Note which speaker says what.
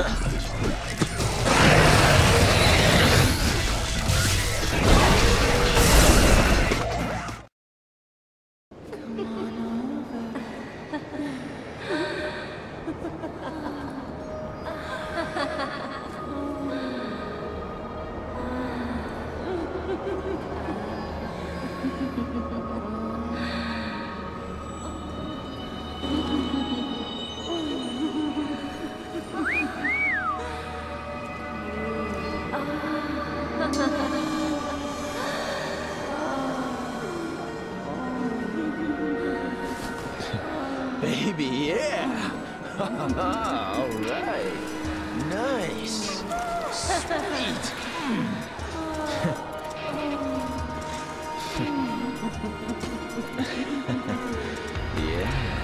Speaker 1: Ha ha ha ha. Baby, yeah! All right. Nice. Sweet. yeah.